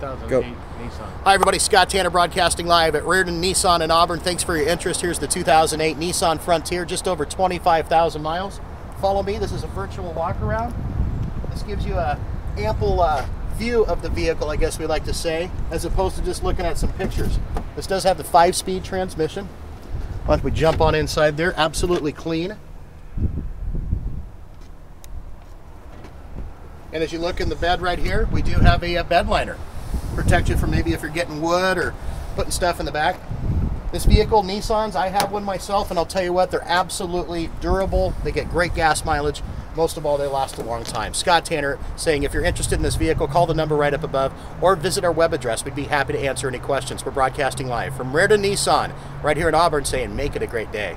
2008 Go. Nissan. Hi, everybody. Scott Tanner broadcasting live at Rairdon Nissan in Auburn. Thanks for your interest. Here's the 2008 Nissan Frontier, just over 25,000 miles. Follow me. This is a virtual walk around. This gives you a ample uh, view of the vehicle, I guess we like to say, as opposed to just looking at some pictures. This does have the five-speed transmission. Why don't we jump on inside there? Absolutely clean. And as you look in the bed right here, we do have a, uh bed liner. Protect you from maybe if you're getting wood or putting stuff in the back. This vehicle, Nissans, I have one myself, and I'll tell you what, they're absolutely durable. They get great gas mileage. Most of all, they last a long time. Scott Tanner saying if you're interested in this vehicle, call the number right up above or visit our web address. We'd be happy to answer any questions. We're broadcasting live from Rairdon Nissan right here in Auburn saying make it a great day.